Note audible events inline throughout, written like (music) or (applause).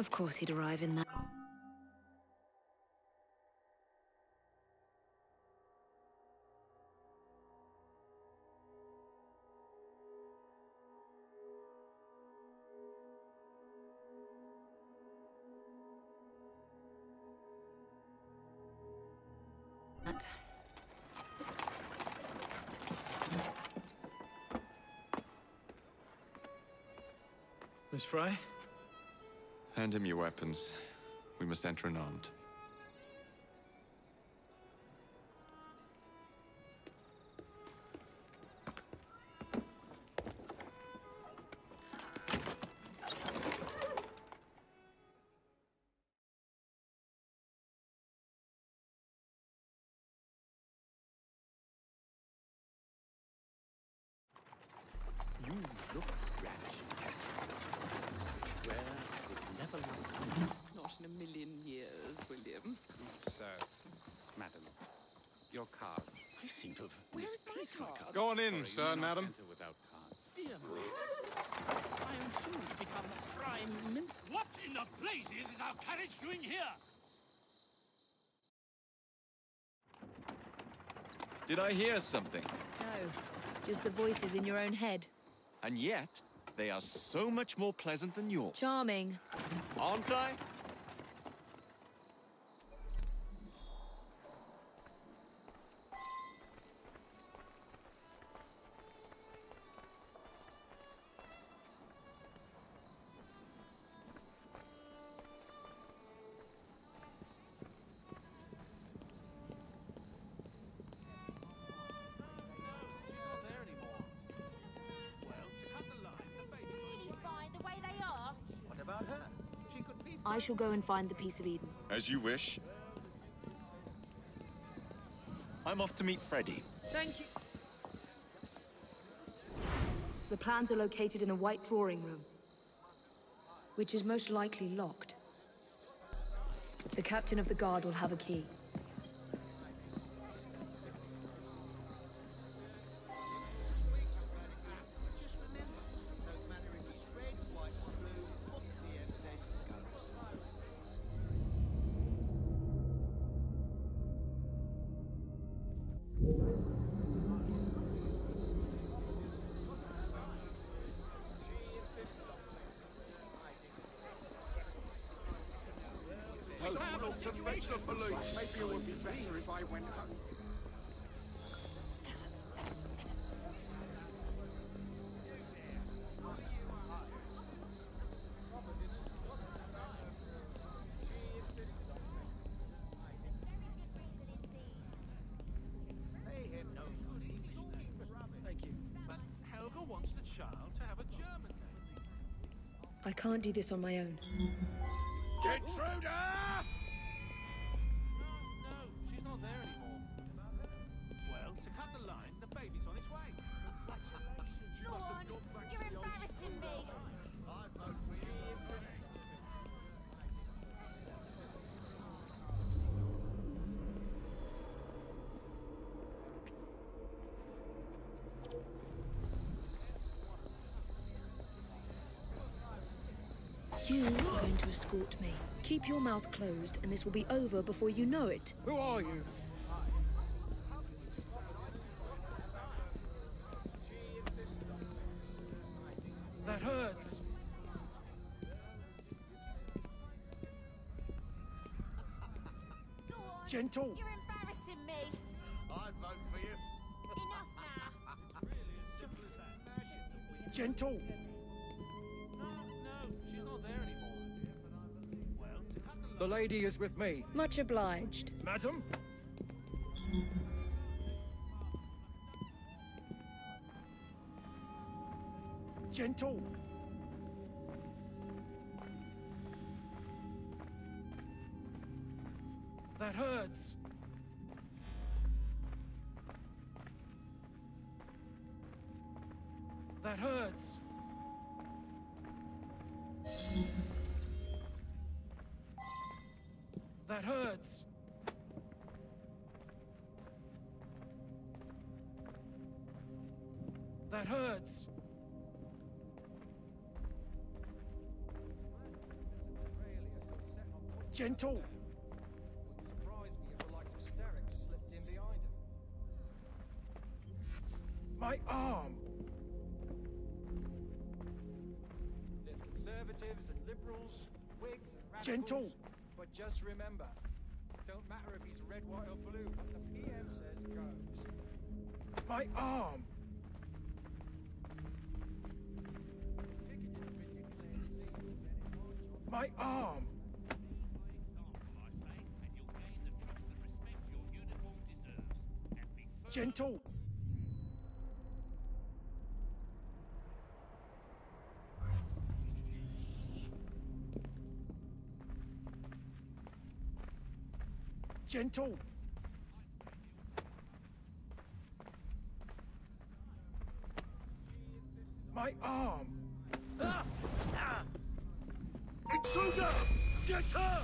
Of course he'd arrive in that. Miss Frye? Hand him your weapons. We must enter unarmed. Not in a million years, William. Sir, madam, your cards. I seem to have Where's my misplaced card? Go on in, Sorry, sir, you madam. Enter without cards. Dear me. I am soon to become prime min. What in the blazes is our carriage doing here? Did I hear something? No, just the voices in your own head. And yet, they are so much more pleasant than yours. Charming. Aren't I? I shall go and find the Piece of Eden. As you wish. I'm off to meet Freddie. Thank you. The plans are located in the White Drawing Room, which is most likely locked. The captain of the guard will have a key. To meet the police. Maybe it would be better if I went home. Pay him no money. He's talking rubbish. Thank you. But Helga wants the child to have a German name. I can't do this on my own. Gertruda! No, You are going to escort me. Keep your mouth closed, and this will be over before you know it. Who are you? That hurts. Go on. Gentle. You're embarrassing me. I vote for you. Enough now. (laughs) Gentle. The lady is with me. Much obliged. Madam? Gentle. That hurts. That hurts. Slipped in behind him. My arm. There's conservatives and liberals, Whigs and radicals. Gentle. But just remember, matter if he's red, white, or blue. What the PM says goes. My arm. My arm. Gentle. Gentle. My arm. Intruder! Get her!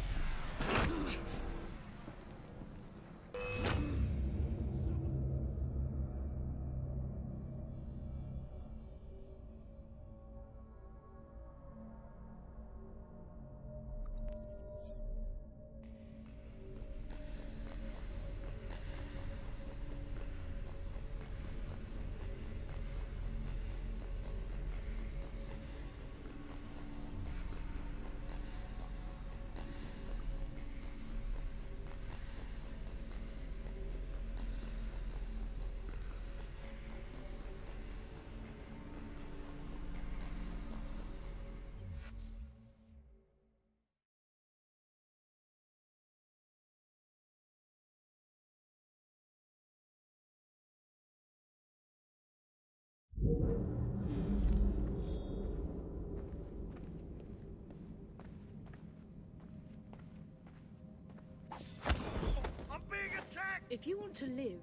If you want to live,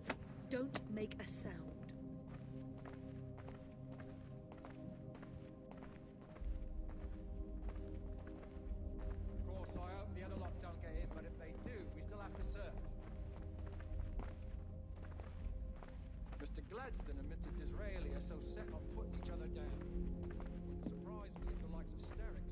don't make a sound. Gladstone Mr. Disraeli are so set on putting each other down. Wouldn't surprise me if the likes of Starrick's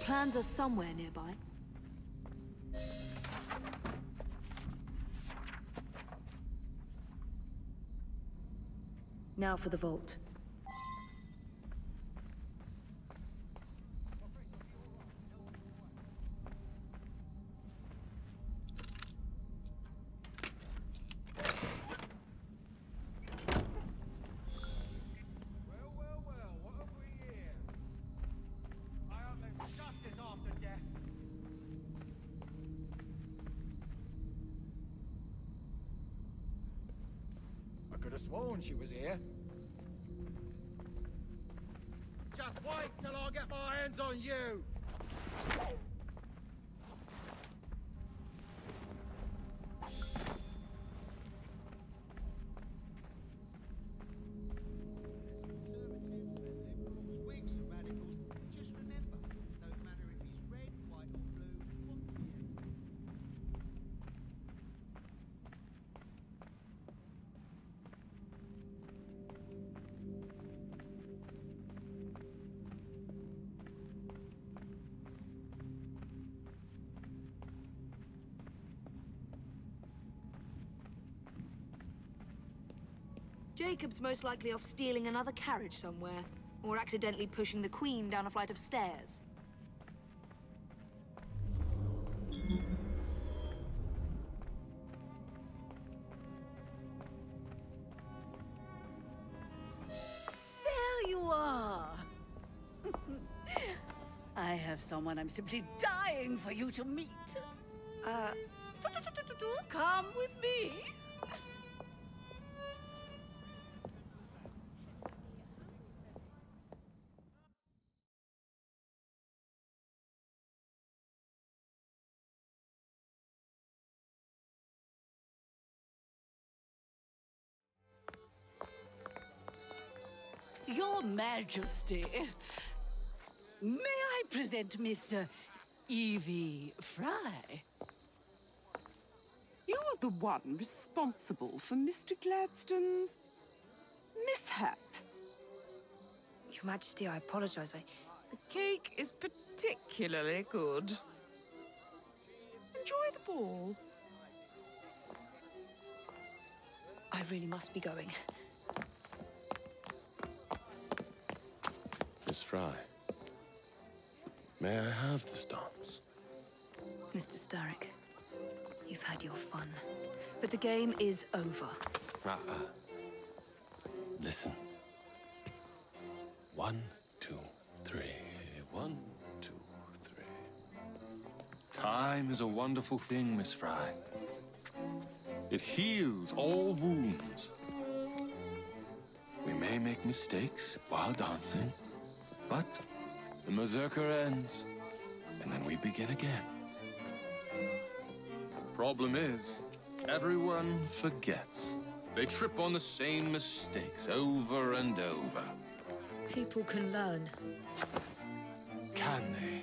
plans are somewhere nearby. Now for the vault. Could have sworn she was here. Just wait till I get my hands on you! Jacob's most likely off stealing another carriage somewhere, or accidentally pushing the Queen down a flight of stairs. There you are. (laughs) I have someone I'm simply dying for you to meet. Uh, come with me. Your Majesty, may I present Miss uh, Evie Frye? You're the one responsible for Mr. Gladstone's mishap. Your Majesty, I apologize. I. The cake is particularly good. Enjoy the ball. I really must be going. Miss Frye, may I have this dance? Mr. Starrick, you've had your fun. But the game is over. Uh-uh. Listen. One, two, three. One, two, three. Time is a wonderful thing, Miss Frye. It heals all wounds. We may make mistakes while dancing, but the mazurka ends, and then we begin again. The problem is, everyone forgets. They trip on the same mistakes over and over. People can learn. Can they?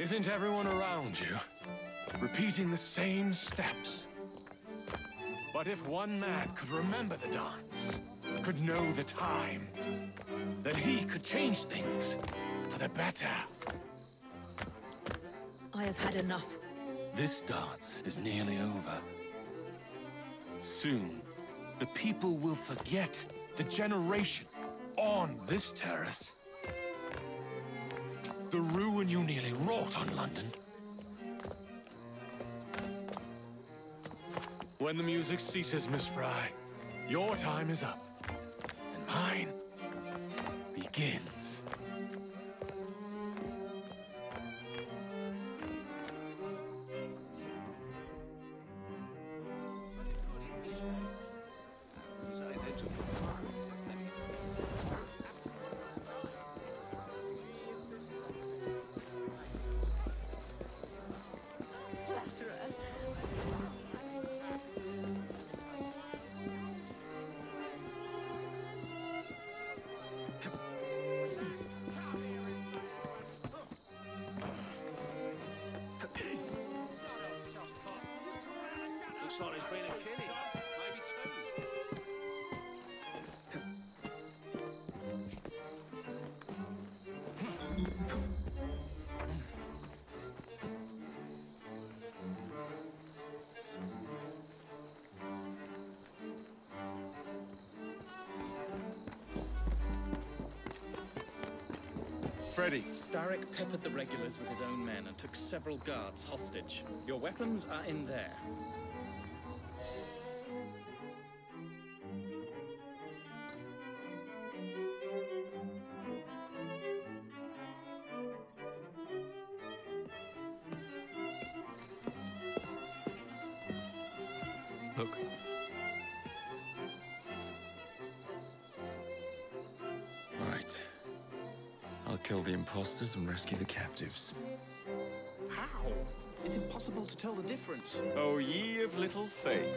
Isn't everyone around you repeating the same steps? But if one man could remember the dance, could know the time, that he could change things for the better. I have had enough. This dance is nearly over. Soon, the people will forget the generation on this terrace. The ruin you nearly wrought on London. When the music ceases, Miss Frye, your time is up. Mine begins. Looks like there's been a killing. Maybe two. Freddie. Starrick peppered the regulars with his own men and took several guards hostage. Your weapons are in there. Look. Right. I'll kill the imposters and rescue the captives. How? It's impossible to tell the difference. Oh, ye of little faith.